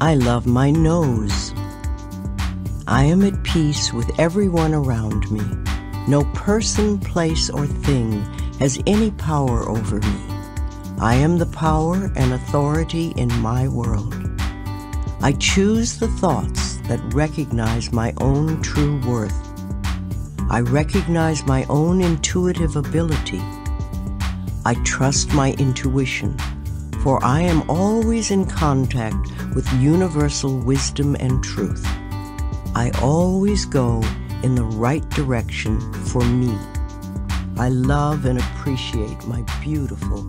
I love my nose. I am at peace with everyone around me. No person, place, or thing has any power over me. I am the power and authority in my world. I choose the thoughts that recognize my own true worth. I recognize my own intuitive ability. I trust my intuition, for I am always in contact with universal wisdom and truth. I always go in the right direction for me. I love and appreciate my beautiful,